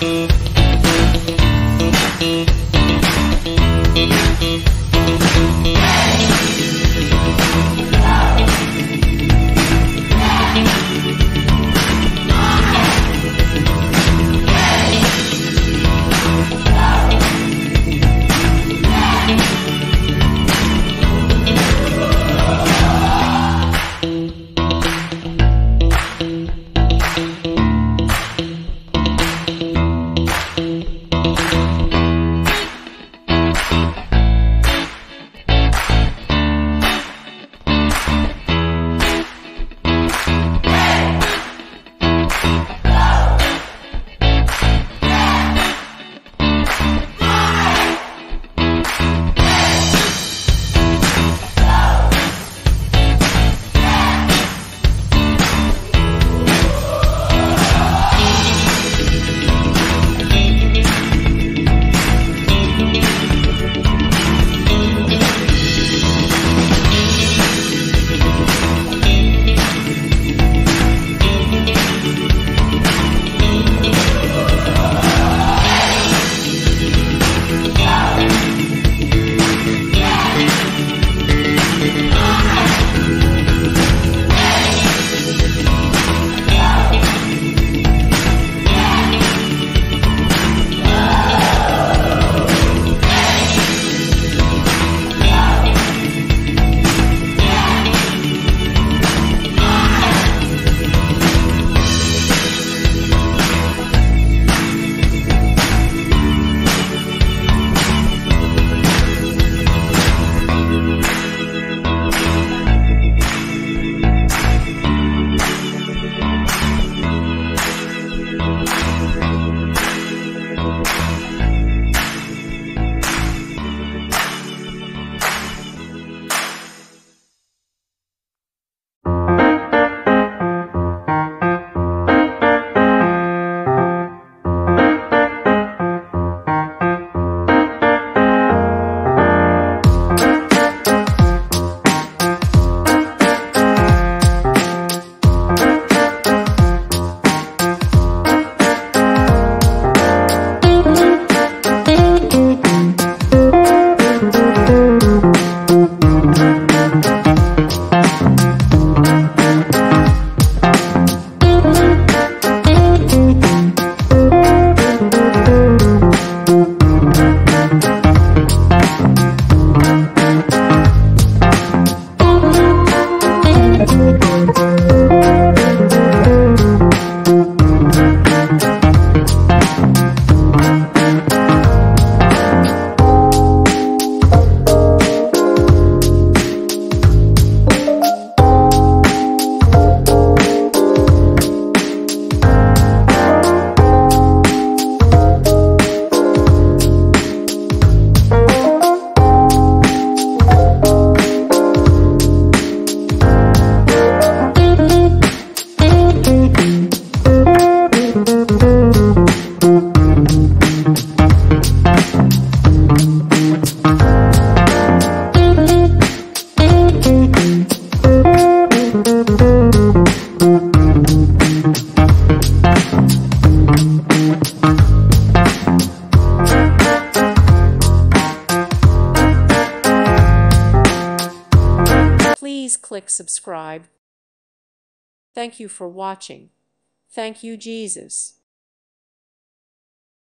Música Please click subscribe. Thank you for watching. Thank you, Jesus.